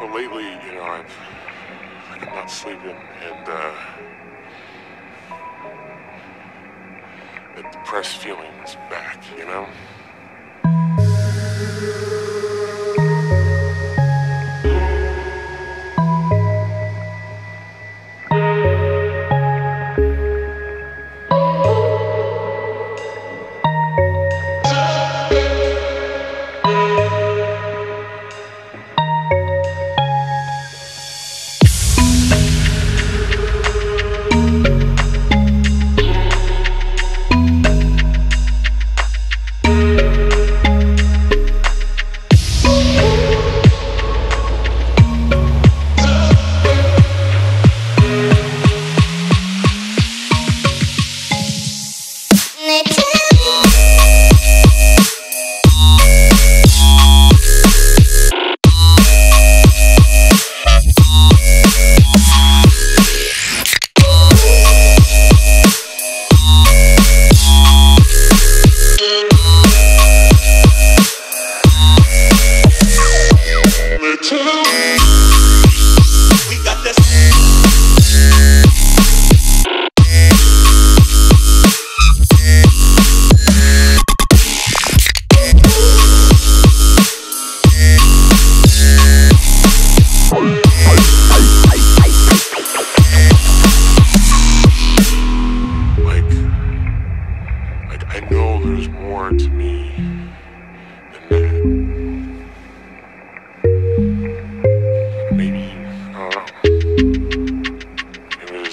Well, lately, you know, I've like I'm not sleeping, and uh, that depressed feeling is back. You know.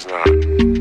not.